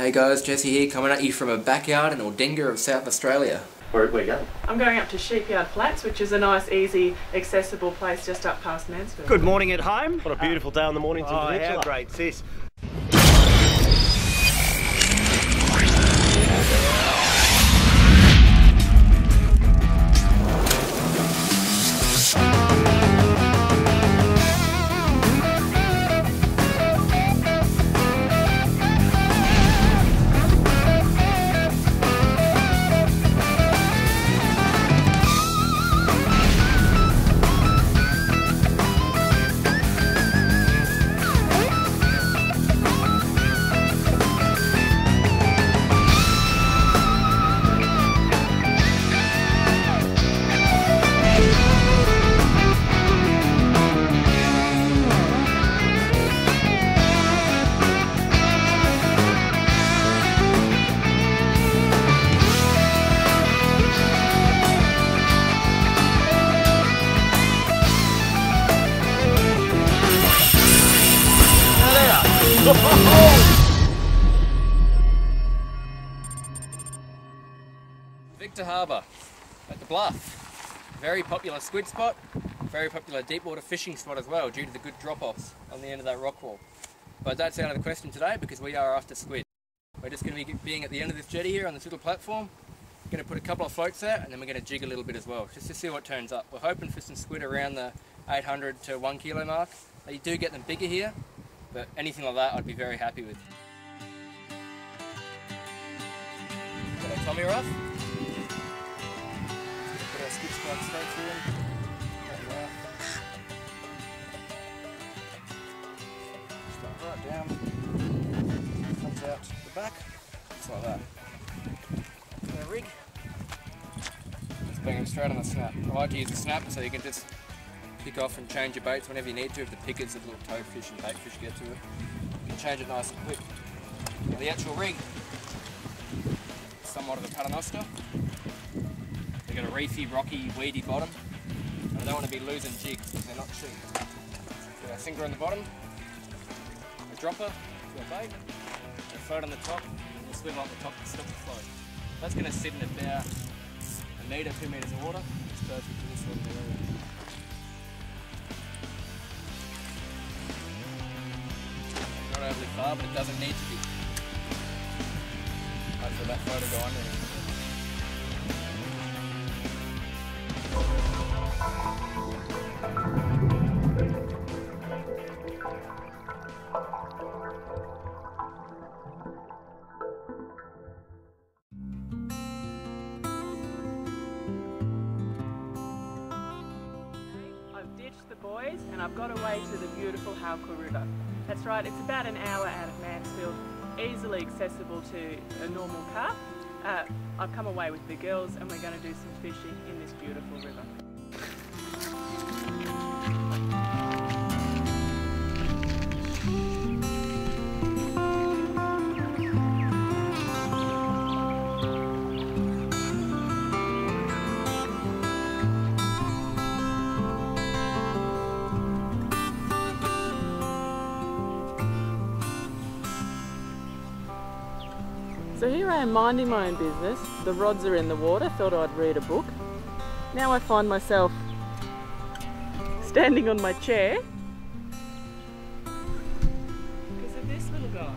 Hey guys, Jesse here, coming at you from a backyard in Aldinga of South Australia. Where, where you going? I'm going up to Sheepyard Flats, which is a nice, easy, accessible place just up past Mansfield. Good morning at home. What a beautiful day on the morning to Oh, the how peninsula. great, sis. Victor Harbour at the Bluff. Very popular squid spot, very popular deep water fishing spot as well due to the good drop-offs on the end of that rock wall. But that's out of the question today because we are after squid. We're just going to be being at the end of this jetty here on this little platform. Going to put a couple of floats out and then we're going to jig a little bit as well just to see what turns up. We're hoping for some squid around the 800 to 1 kilo mark. You do get them bigger here, but anything like that I'd be very happy with. Got our Tommy rough. Put our skip spike straight through right down. Comes out the back. Just like that. Put our rig. Just bang him straight on the snap. I like to use a snap so you can just pick off and change your baits whenever you need to. If the pickers, the little toadfish and baitfish get to it, you can change it nice and quick. Now the actual rig, somewhat of a paternoster. They've got a reefy, rocky, weedy bottom. And I don't want to be losing jigs because they're not cheap. Put our sinker on the bottom, a dropper, to a bait, a float on the top, and we'll swim up the top to stop the float. That's going to sit in about a metre, two metres of water. It's perfect for this of. Overly far, but it doesn't need to be. That will go under. I've ditched the boys and I've got away to the beautiful Howqua River. That's right, it's about an hour out of Mansfield, easily accessible to a normal car. Uh, I've come away with the girls and we're going to do some fishing in this beautiful river. So here I am minding my own business. The rods are in the water, thought I'd read a book. Now I find myself standing on my chair because of this little guy.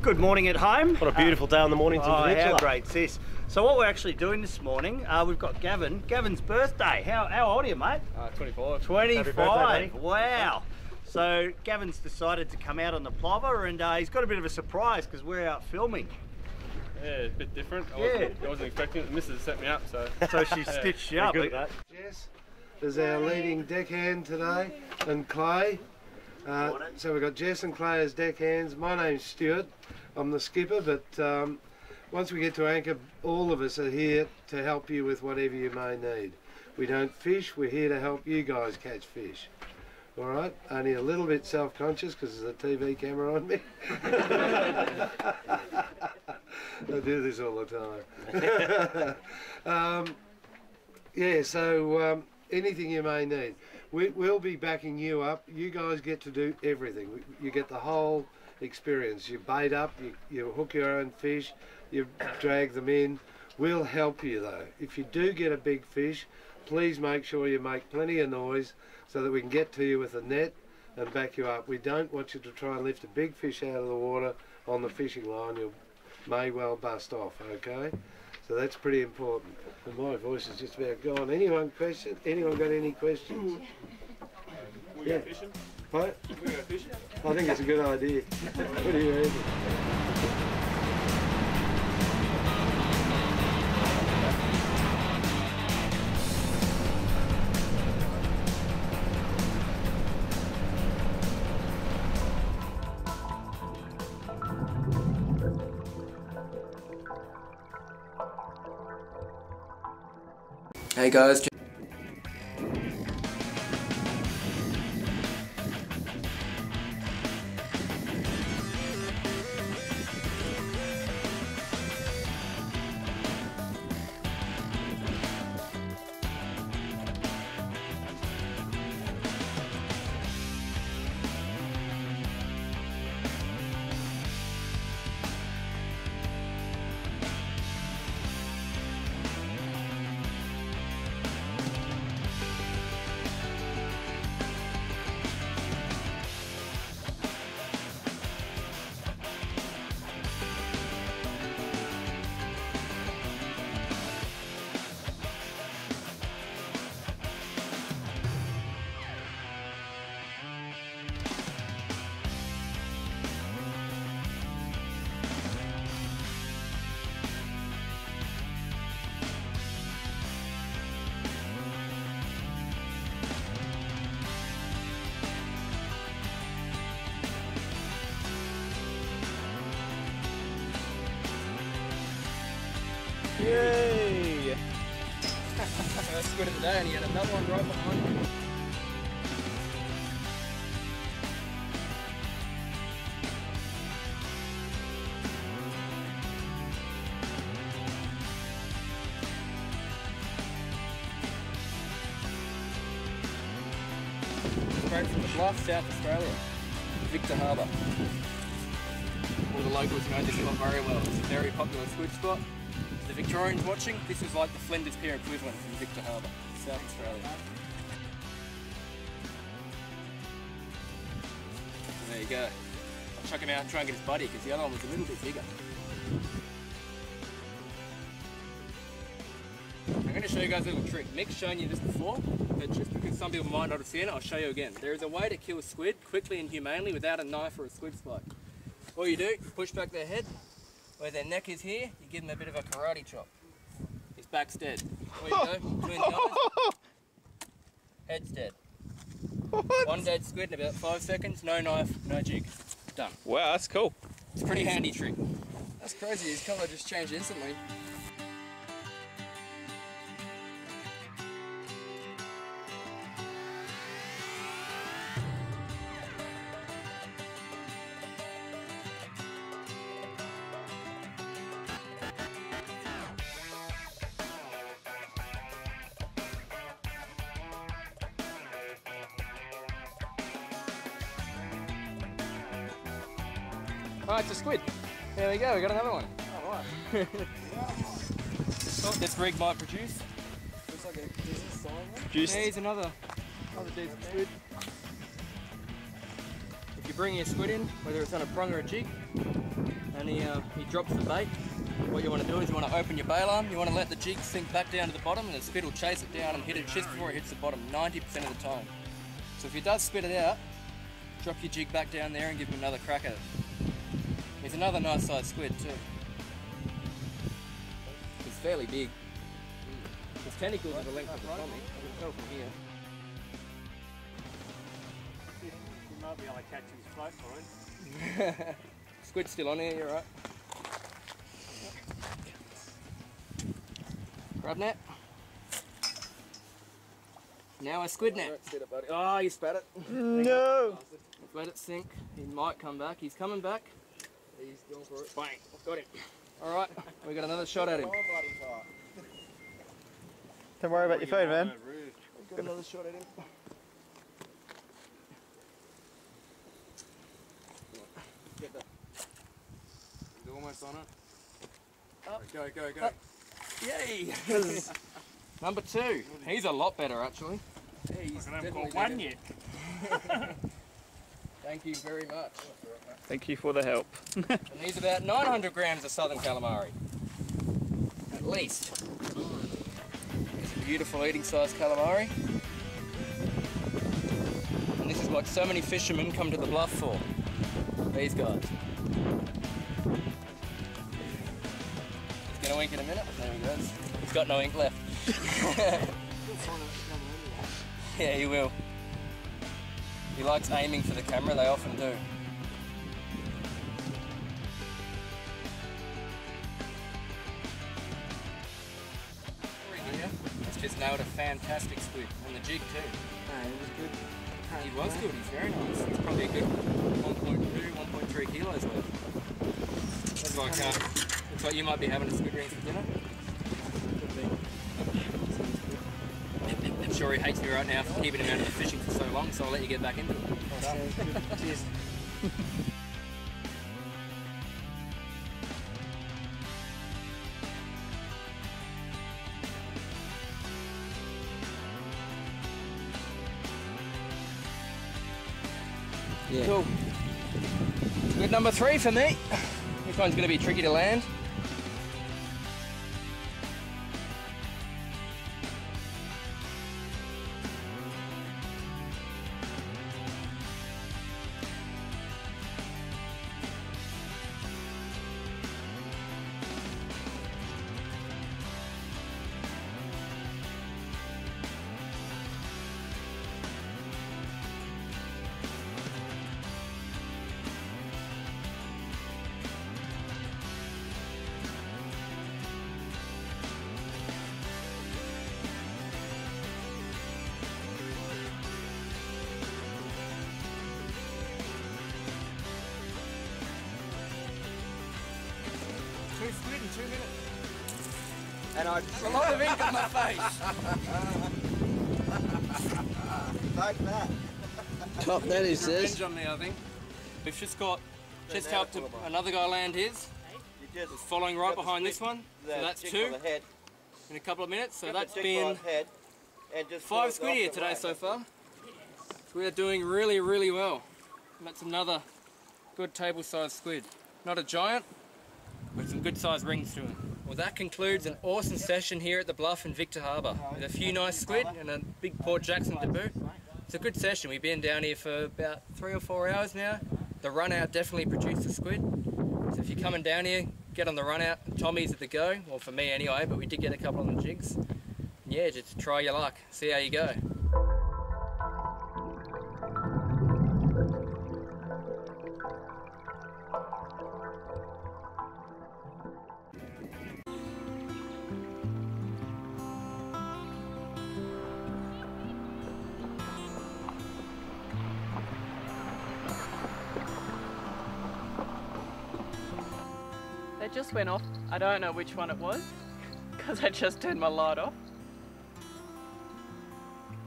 Good morning at home. What a beautiful day on the morning to the Oh, how great, sis. So what we're actually doing this morning, uh, we've got Gavin. Gavin's birthday. How, how old are you, mate? Uh, 25. 25. birthday, wow. So Gavin's decided to come out on the plover and uh, he's got a bit of a surprise because we're out filming. Yeah, it's a bit different. I, Yeah. wasn't, I wasn't expecting it. The missus set me up, so. So she stitched you up. good at that. Jess is our leading deckhand today, and Clay. Uh, so we've got Jess and Clay as deckhands. My name's Stuart. I'm the skipper, but um, once we get to anchor, all of us are here to help you with whatever you may need. We don't fish, we're here to help you guys catch fish. All right, only a little bit self-conscious because there's a TV camera on me. I do this all the time. um, yeah, so um, anything you may need, we, we'll be backing you up. You guys get to do everything. You get the whole experience. You bait up, you, you hook your own fish, you drag them in. We'll help you though. If you do get a big fish, please make sure you make plenty of noise so that we can get to you with a net and back you up. We don't want you to try and lift a big fish out of the water on the fishing line. You may well bust off, okay? So that's pretty important. And my voice is just about gone. Anyone question? Anyone got any questions? We Yeah. fishing. What? I think it's a good idea. What do you reckon? Hey guys. Yay! First squid of the day and he had another one right behind you. Straight from the Bluff, South Australia, Victor Harbour. All the locals know this spot very well. It's a very popular squid spot. The Victorians watching, this is like the Flinders Pier equivalent from Victor Harbour, South Australia. There you go. I'll chuck him out and try and get his buddy because the other one was a little bit bigger. I'm going to show you guys a little trick. Mick's shown you this before, but just because some people might not have seen it, I'll show you again. There is a way to kill a squid quickly and humanely without a knife or a squid spike. All you do, push back their head, where their neck is here, you give them a bit of a karate chop. His back's dead. There you go, between the eyes. Head's dead. One dead squid in about five seconds, no knife, no jig. Done. Wow, that's cool. It's a pretty handy trick. That's crazy. His colour just changed instantly. There we go, we got another one. Oh, this rig might produce. Looks like a decent size one. Yeah, here's another, another decent squid. If you bring your squid in, whether it's on a prong or a jig, and he, uh, he drops the bait, what you want to do is you want to open your bail arm, you want to let the jig sink back down to the bottom, and the squid will chase it down and hit it just before it hits the bottom, 90% of the time. So if he does spit it out, drop your jig back down there and give him another crack at it. He's another nice sized squid too. He's fairly big. His tentacles are the length of the tummy, I can tell from here. You might be able to catch his float line. Squid's still on here, you're right. Grab net. Now a squid net. Let's get it, buddy. Oh, you spat it. No. Let it sink. He might come back. He's coming back. He's going for it. Bang. Got him. All right. We got another shot at him. Don't worry about your phone, man. Got another shot at him. Get that. He's almost on it. Up. Go, go, go. Up. Yay! Number two. He's a lot better actually. Yeah, he's definitely one better. yet. Thank you very much. Thank you for the help. And he's about 900 grams of southern calamari. At least. It's a beautiful eating size calamari. And this is what so many fishermen come to the bluff for. These guys. He's gonna wink in a minute. There he goes. He's got no ink left. yeah, he will. He likes aiming for the camera, they often do. It's just nailed a fantastic squid on the jig too. No, it was good. He was good, he's very nice. It's probably a good 1.2, 1.3 kilos worth. Looks like, uh, looks like you might be having a squid ring for dinner. Sure he hates me right now for keeping him out of the fishing for so long, so I'll let you get back into it. Cheers. Cool. Squid number three for me. This one's going to be tricky to land. And I A lot of ink on my face. like that. Top that he says. Revenge on me, I think. We've just got, just helped another guy land his. You just He's following right behind this one. So that's two by the head. in a couple of minutes. So that's been head and just five squid here today so far. So we are doing really, really well. And that's another good table-sized squid. Not a giant, with some good-sized rings to him. Well, that concludes an awesome session here at the Bluff in Victor Harbour with a few nice squid and a big Port Jackson to boot. It's a good session. We've been down here for about three or four hours now. The run out definitely produced a squid. So if you're coming down here, get on the run out. Tommy's at the go, well for me anyway, but we did get a couple on the jigs. Yeah, just try your luck, see how you go. Went off. I don't know which one it was because I just turned my light off.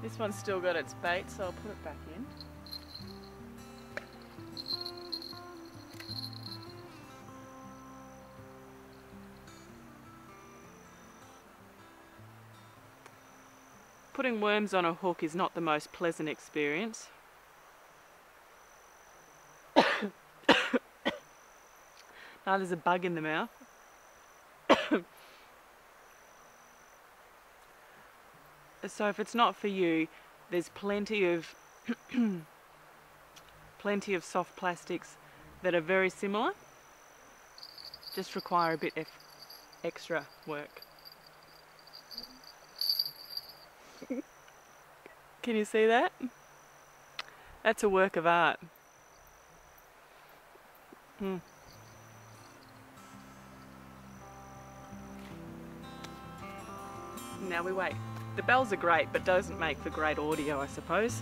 This one's still got its bait, so I'll put it back in. Putting worms on a hook is not the most pleasant experience. Now there's a bug in the mouth. So if it's not for you, there's plenty of plenty of soft plastics that are very similar. Just require a bit of extra work. Can you see that? That's a work of art. Hmm. Now we wait. The bells are great, but doesn't make for great audio, I suppose.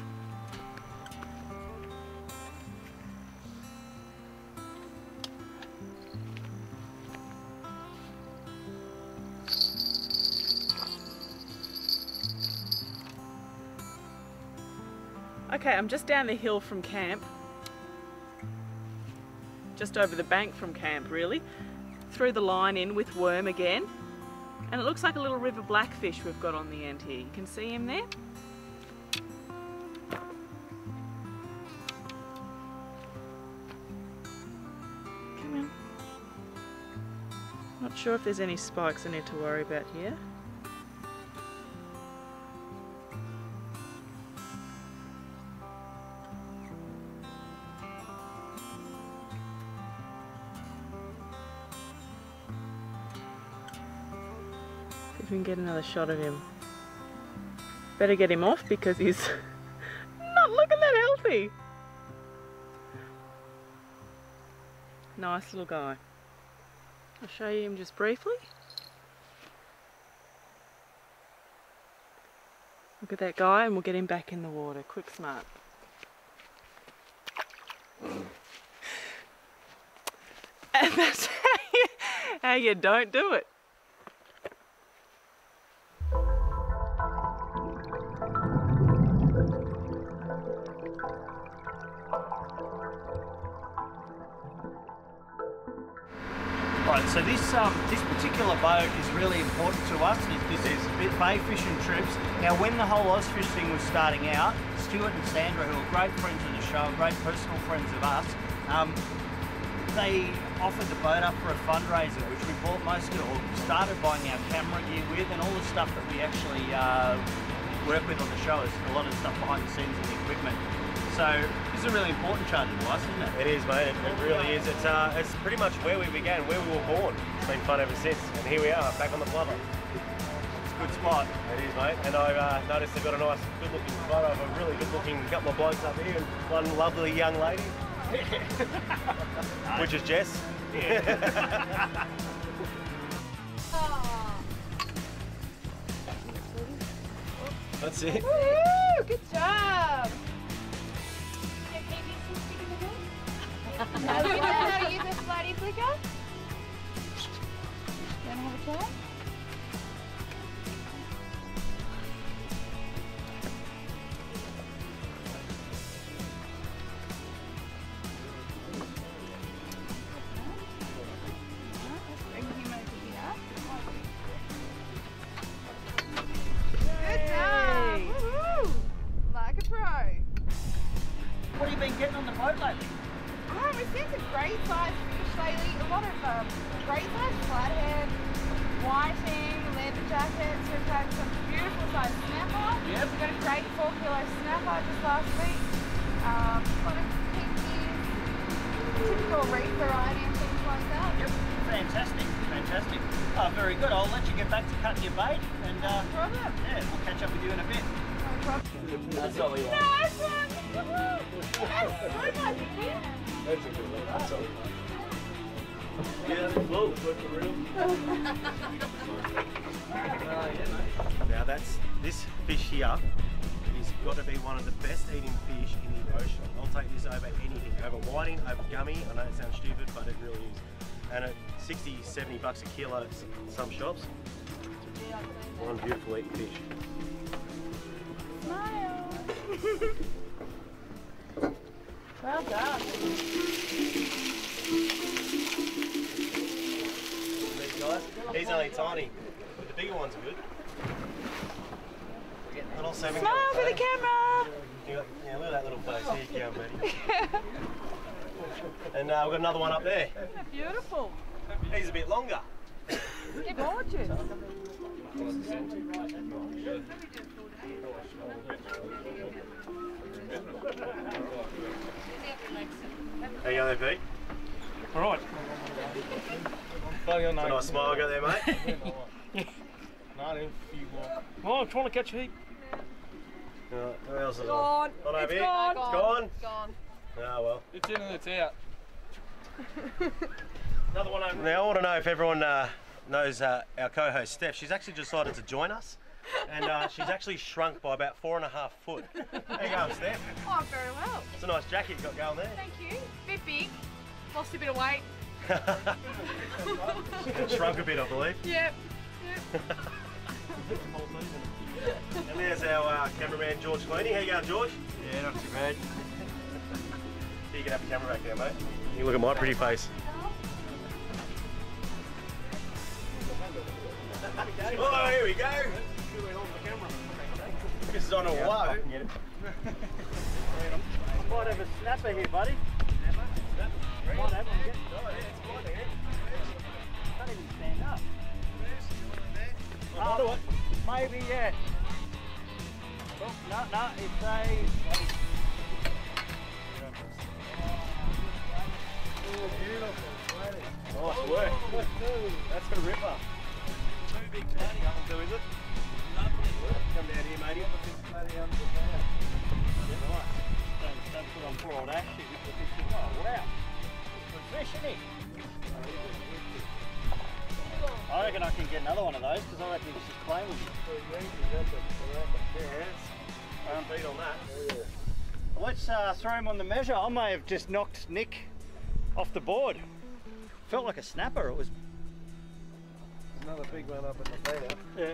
Okay, I'm just down the hill from camp. Just over the bank from camp, really. Threw the line in with worm again. And it looks like a little river blackfish we've got on the end here. You can see him there. Come on. Not sure if there's any spikes I need to worry about here. Get another shot of him. Better get him off because he's not looking that healthy. Nice little guy. I'll show you him just briefly. Look at that guy and we'll get him back in the water. Quick smart. And that's how you, how you don't do it. So this um, this particular boat is really important to us. This, is Bay Fishing Trips. Now, when the whole Oz thing was starting out, Stuart and Sandra, who are great friends of the show, great personal friends of us, um, they offered the boat up for a fundraiser, which we bought most of, or started buying our camera gear with, and all the stuff that we actually uh, work with on the show is a lot of stuff behind the scenes and the equipment. So this is a really important charter to us, isn't it? It is, mate. It, it really is. It's uh, it's pretty much where we began, where we were born. It's been fun ever since, and here we are, back on the plover. It's a good spot. It is, mate. And I've uh, noticed they've got a nice, good-looking photo of a really good-looking couple of blokes up here, and one lovely young lady, which is Jess. That's it. Woo! Good job! Now you know how to use a slidey flicker? You wanna have a try? Good job! Woohoo! Like a pro. What have you been getting on the boat lately? We've seen some great sized fish lately. A lot of um, great sized flathead, whiting, leather jackets. We've had some beautiful sized snapper. Yep. We got a great four kilo snapper just last week. Um, a lot of pinkies, typical reef variety and things like that. Yep. Fantastic, fantastic. Oh, very good. I'll let you get back to cutting your bait, and uh, No yeah, we'll catch up with you in a bit. No problem. That's all we want. Nice one! Woohoo! That's so much, kid. That's a good one. That's want. Yeah, real. Now that's this fish here is got to be one of the best eating fish in the ocean. I'll take this over anything, over whiting, over gummy. I know it sounds stupid, but it really is. And at 60, 70 bucks a kilo at some shops, one beautiful eating fish. Smile. Well done. These guys, he's only tiny, but the bigger ones are good. Little seven Smile for the camera. You Yeah, look at that little face. Here you go, buddy. and uh, we've got another one up there. Beautiful. He's a bit longer. Gorgeous. How you going there, Pete? All right. It's nice smile I got there, mate. Oh, I'm trying to catch a heap. Right, who else is Gone. on? On It's over here? gone. It's gone? Gone. Ah, well. It's in and it's out. Another one over Now, I want to know if everyone uh, knows uh, our co-host Steph. She's actually decided to join us. And uh, she's actually shrunk by about four and a half foot. How you going, Steph? Oh, very well. It's a nice jacket you've got going there. Thank you. Bit big. Lost a bit of weight. It shrunk a bit, I believe. Yep. Yep. And there's our uh, cameraman George Clooney. How you going, George? Yeah, not too bad. You can have the camera back there, mate. You look at my pretty face. Oh, here we go. This is on a low. I might have a snapper here, buddy. Might have, I'm getting- Can't even stand up. Oh, maybe, yeah. Oh, no, no, it's a... Nice work. That's a ripper. Too big to do, is it? Come down here, matey. Don't, don't put on poor old Ash here with the fishing. Oh, wow. Good fish, isn't he? I reckon I can get another one of those because I reckon this is playing with you. Can't beat on that. Let's uh, throw him on the measure. I may have just knocked Nick off the board. Felt like a snapper. It was. Another big one up in the banner. Yeah.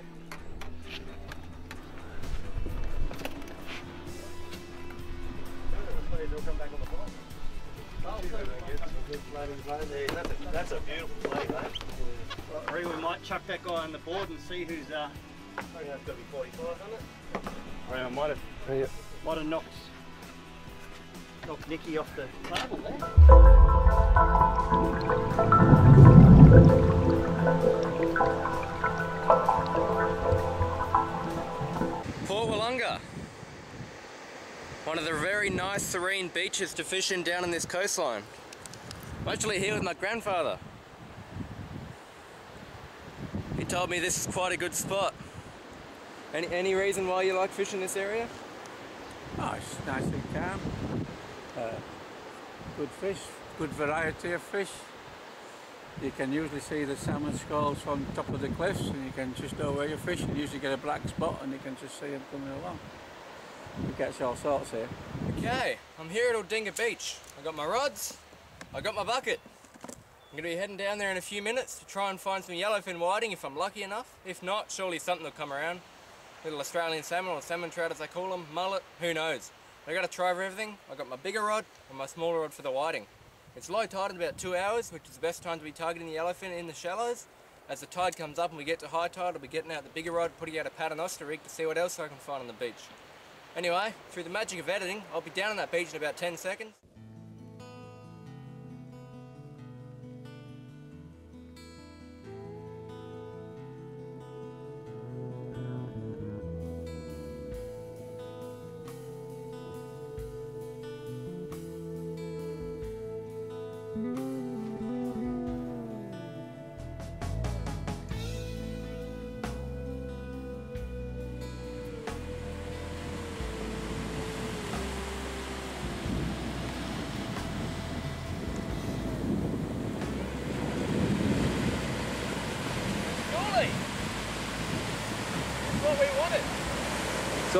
That's a, that's a beautiful play, mate. I we might chuck that guy on the board and see who's. Uh, I reckon that's got to be 45, hasn't it? I I might have Yeah. might have knocked knocked Nicky off the table there. One of the very nice serene beaches to fish in down on this coastline. I'm actually here with my grandfather. He told me this is quite a good spot. Any, any reason why you like fishing this area? Oh, it's nice and calm. Uh, good fish, good variety of fish. You can usually see the salmon skulls from top of the cliffs and you can just know where you're fishing. You usually get a black spot and you can just see them coming along. You catch all sorts here. Okay, I'm here at Aldinga Beach. I got my rods, I got my bucket. I'm gonna be heading down there in a few minutes to try and find some yellowfin whiting if I'm lucky enough. If not, surely something will come around. Little Australian salmon or salmon trout as they call them, mullet, who knows. I got a try for everything. I got my bigger rod and my smaller rod for the whiting. It's low tide in about two hours, which is the best time to be targeting the yellowfin in the shallows. As the tide comes up and we get to high tide, I'll be getting out the bigger rod, putting out a paternoster rig to see what else I can find on the beach. Anyway, through the magic of editing, I'll be down on that beach in about 10 seconds.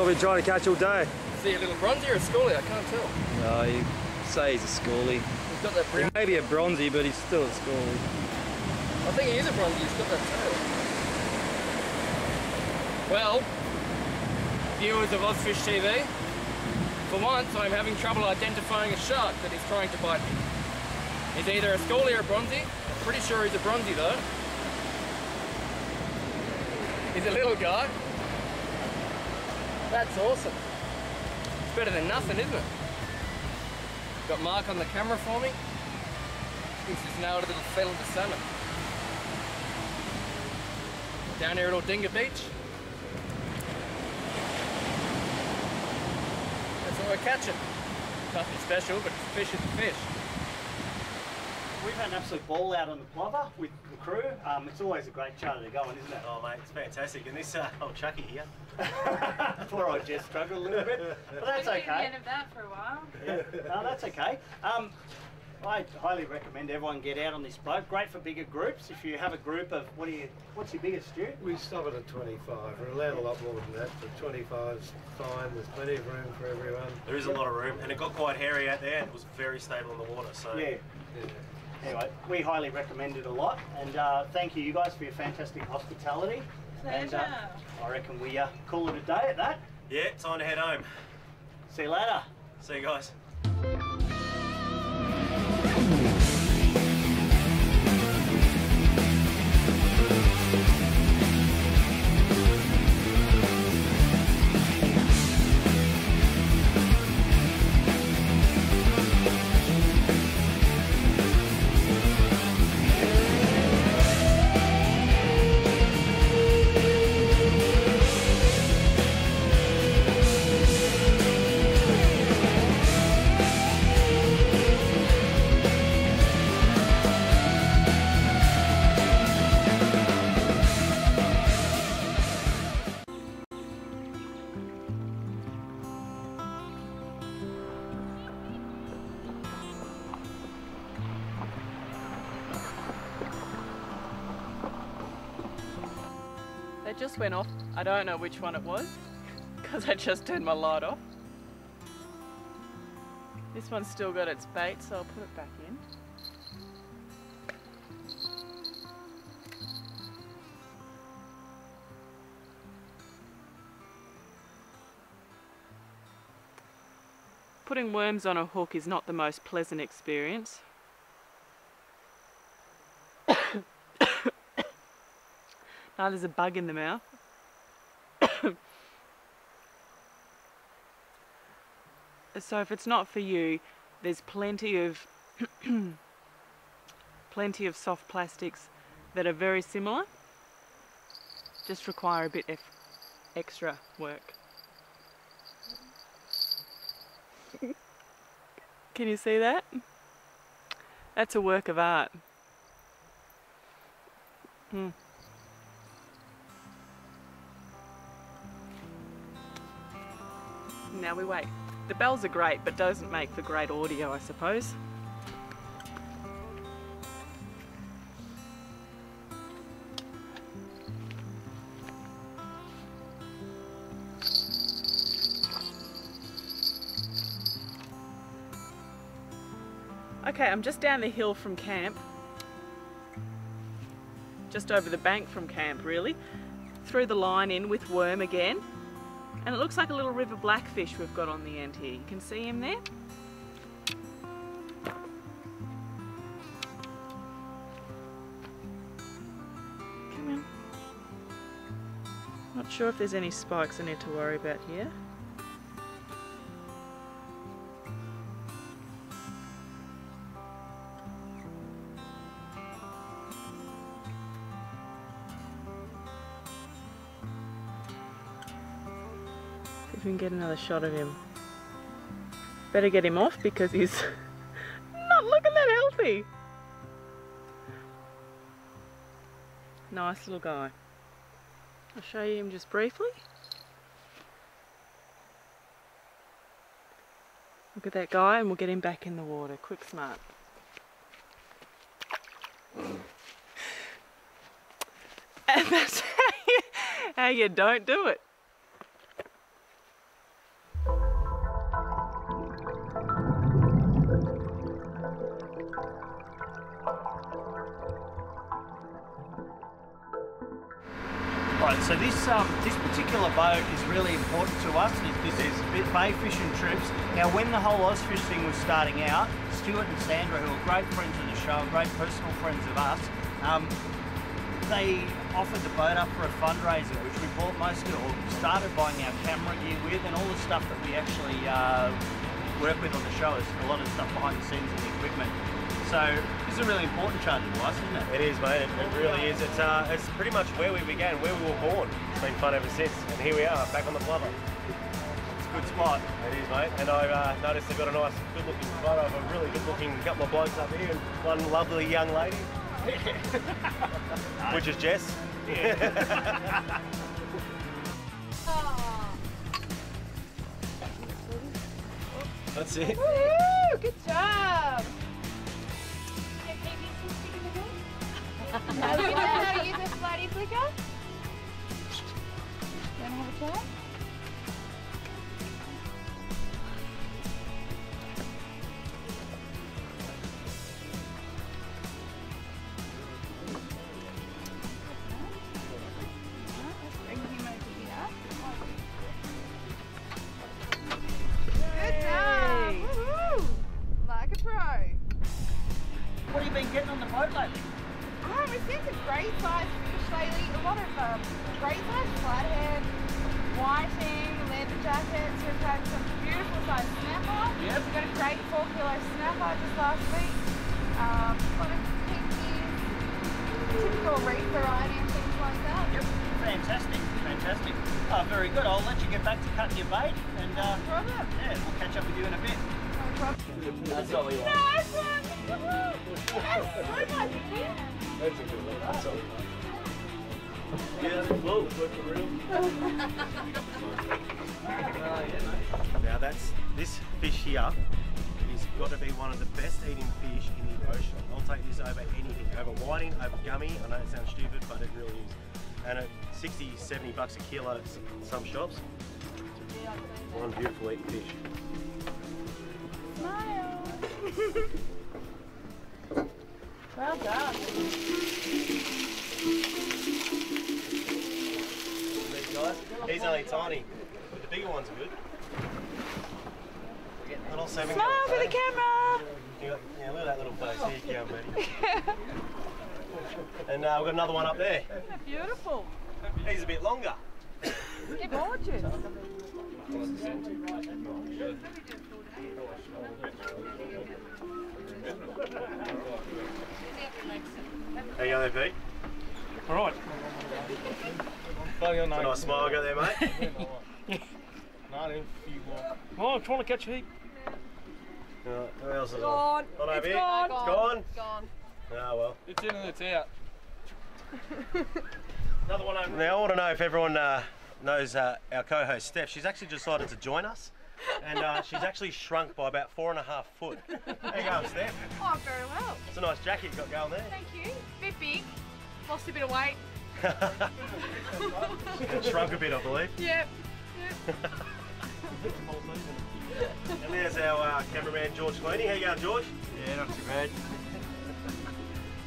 So I've been trying to catch all day. See a little bronzy or a schoolie, I can't tell. No, you say he's a schoolie. He's got that He may be a bronzy, but he's still a schoolie. I think he is a bronzy, he's got that tail. Well, viewers of Ozfish TV, for once I'm having trouble identifying a shark that is trying to bite me. He's either a schoolie or a bronzy. I'm pretty sure he's a bronzy though. He's a little guy. That's awesome. It's better than nothing, isn't it? Got Mark on the camera for me. He's just nailed a little fillet of salmon. Down here at Aldinga Beach. That's what we're catching. Nothing special, but fish is fish. We've had an absolute ball out on the plover with crew. Um, it's always a great charter to go on, isn't it? Oh, mate, it's fantastic. And this uh, old Chucky here. Poor old Jess struggled a little bit, but that's okay. Been at the okay. of that for a while. Yeah. No, that's okay. Um, I highly recommend everyone get out on this boat. Great for bigger groups. If you have a group of what do you? What's your biggest, Stu? We stop it at 25. We're allowed a lot more than that, but 25's fine. There's plenty of room for everyone. There is a lot of room, and it got quite hairy out there. It was very stable in the water, so Yeah. Yeah. Anyway, we highly recommend it a lot, and uh, thank you, you guys, for your fantastic hospitality. And uh, I reckon we uh, call it a day at that. yeah, time to head home. See you later. See you guys. Just went off. I don't know which one it was because I just turned my light off. This one's still got its bait, so I'll put it back in. Putting worms on a hook is not the most pleasant experience. Now there's a bug in the mouth. so if it's not for you, there's plenty of plenty of soft plastics that are very similar. Just require a bit of extra work. Can you see that? That's a work of art. Hmm. Now we wait. The bells are great, but doesn't make for great audio, I suppose. Okay, I'm just down the hill from camp. Just over the bank from camp, really. Threw the line in with worm again. And it looks like a little river blackfish we've got on the end here. You can see him there. Come on. Not sure if there's any spikes I need to worry about here. Get another shot of him. Better get him off because he's not looking that healthy. Nice little guy. I'll show you him just briefly. Look at that guy and we'll get him back in the water. Quick smart. And that's how you, how you don't do it. So this um, this particular boat is really important to us. This is bay fishing trips. Now, when the whole Oz fish thing was starting out, Stuart and Sandra, who are great friends of the show, great personal friends of us, um, they offered the boat up for a fundraiser, which we bought most of it, or started buying our camera gear with, and all the stuff that we actually uh, work with on the show is a lot of stuff behind the scenes and the equipment. So this is a really important charter to us, isn't it? It is, mate. It, it really is. It's uh, it's pretty much where we began, where we were born. It's been fun ever since, and here we are, back on the plover. It's a good spot. It is, mate. And I've uh, noticed they've got a nice, good-looking photo of a really good-looking couple of blokes up here, and one lovely young lady, which is Jess. That's it. Woo! Good job. Now, you know how to use a flatty flicker? Want to have a try? I know it sounds stupid, but it really is. And at 60, 70 bucks a kilo at some shops, one beautiful eating fish. Smile. Well done. These guys, he's only tiny, but the bigger ones are good. Little seven Smile for the camera. Yeah, look at that little face. Here you go, buddy. and uh, we've got another one up there. Beautiful. He's a bit longer. Gorgeous. How you going there, Pete? All right. It's a nice smile got there, mate. Oh, I'm trying to catch a heap. Right, who else is Gone. on? Not over It's here? gone. It's gone? Gone. Oh well. It's in and it's out. Another one over Now I want to know if everyone uh, knows uh, our co-host Steph. She's actually decided to join us. And uh, she's actually shrunk by about four and a half foot. How you going, Steph? Oh, very well. It's a nice jacket you've got going there. Thank you. Bit big. Lost a bit of weight. Shrunk a bit, I believe. Yep. And there's our uh, cameraman George Clooney. How you going, George? Yeah, not too bad.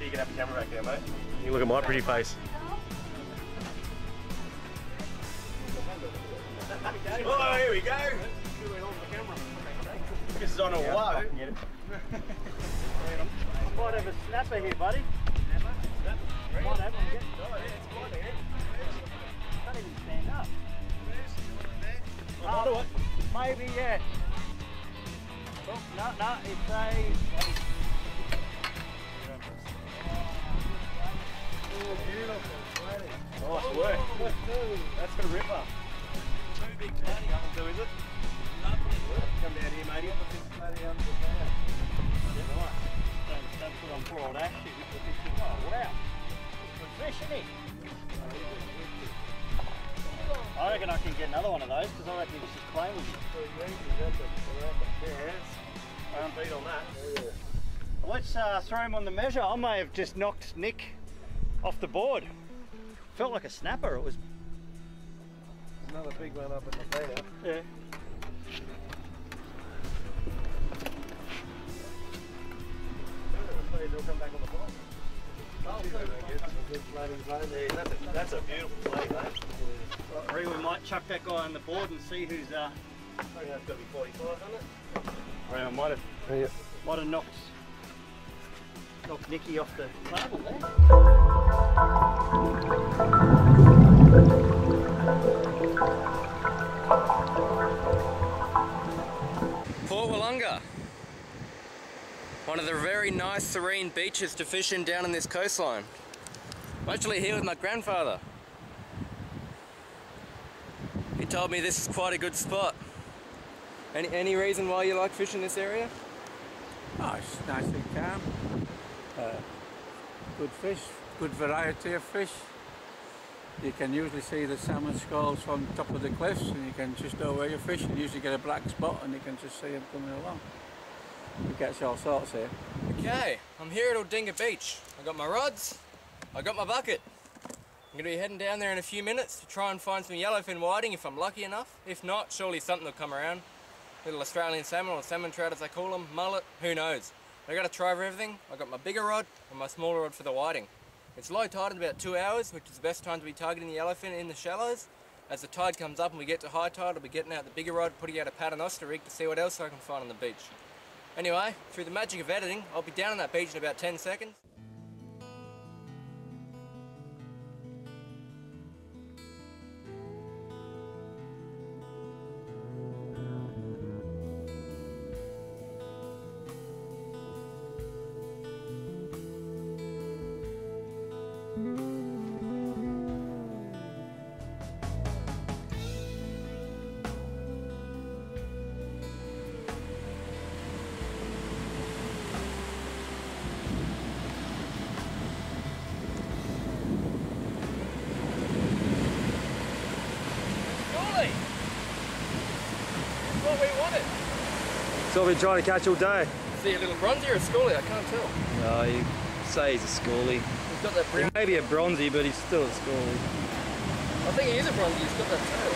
You can have a camera back there, mate. You look at my pretty face. Oh, here we go. This is on a whoa. I might have a snapper here, buddy. Might have one. Can't even stand up. Maybe, yeah. Oh, no, no, it's a. Nice work. That's a ripper. Too big to do, is it? Come down here, matey. Wow. I reckon I can get another one of those because I reckon he's just playing with you. Yeah, can't beat on that. Let's uh, throw him on the measure. I may have just knocked Nick off the board. Felt like a snapper. It was. Another big one up in the beta. Yeah. He'll come back on the ball. Good floating bait. That's a, beautiful play, mate. I reckon we might chuck that guy on the board and see who's. Uh, I think that's got to be 45, hasn't it? I I might have Yeah. might have knocked knocked Nicky off the table there. Port Willunga. One of the very nice serene beaches to fish in down in this coastline. I'm actually here with my grandfather. He told me this is quite a good spot. Any, any reason why you like fishing this area? Oh, it's nice and calm. Uh, good fish, good variety of fish. You can usually see the salmon skulls from top of the cliffs and you can just know where you're fishing. You usually get a black spot and you can just see them coming along. You catch all sorts here. Okay, I'm here at Aldinga Beach. I got my rods, I got my bucket. I'm gonna be heading down there in a few minutes to try and find some yellowfin whiting if I'm lucky enough. If not, surely something will come around. Little Australian salmon or salmon trout as they call them, mullet, who knows. I got to try everything. I got my bigger rod and my smaller rod for the whiting. It's low tide in about two hours, which is the best time to be targeting the yellowfin in the shallows. As the tide comes up and we get to high tide, I'll be getting out the bigger rod, putting out a paternoster rig to see what else I can find on the beach. Anyway, through the magic of editing, I'll be down on that beach in about 10 seconds. What we've been trying to catch all day. See a little bronzy or a schoolie, I can't tell. No, you say he's a schoolie. He's got that He brim. may be a bronzy, but he's still a schoolie. I think he is a bronzy, he's got that tail.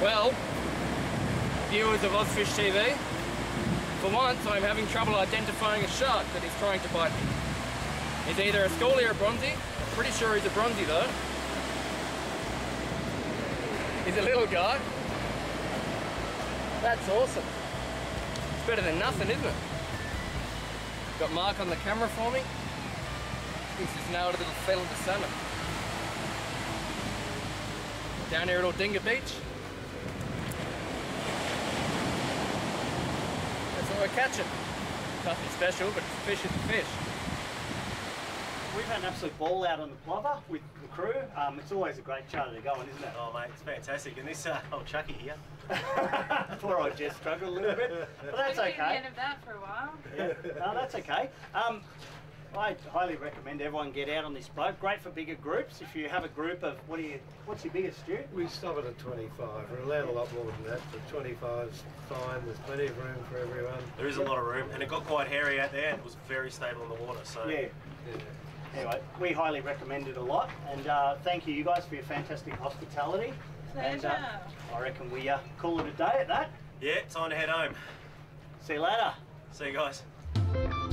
Well, viewers of Ozfish TV, for once I'm having trouble identifying a shark that is trying to bite me. He's either a schoolie or a bronzy. I'm pretty sure he's a bronzy though. He's a little guy. That's awesome. It's better than nothing, isn't it? Got Mark on the camera for me. He's just nailed a little feather salmon. Down here at Aldinga Beach. That's what we're catching. Nothing special, but fish is fish. We've had an absolute ball out on the plover with the crew. Um, it's always a great charter to go on, isn't it? Oh mate, it's fantastic. And this uh, old Chucky here. Poor old Jess struggled a little bit, but that's Been getting okay. the end of that for a while. No, that's okay. Um, I highly recommend everyone get out on this boat. Great for bigger groups. If you have a group of what do you? What's your biggest, Stu? We stop it at 25. We're allowed a lot more than that, but 25's fine. There's plenty of room for everyone. There is a lot of room, and it got quite hairy out there. It was very stable in the water. So Yeah. Anyway, we highly recommend it a lot, and uh, thank you, you guys, for your fantastic hospitality. And, uh, I reckon we uh, call it a day at that. yeah, time to head home. See you later. See you guys.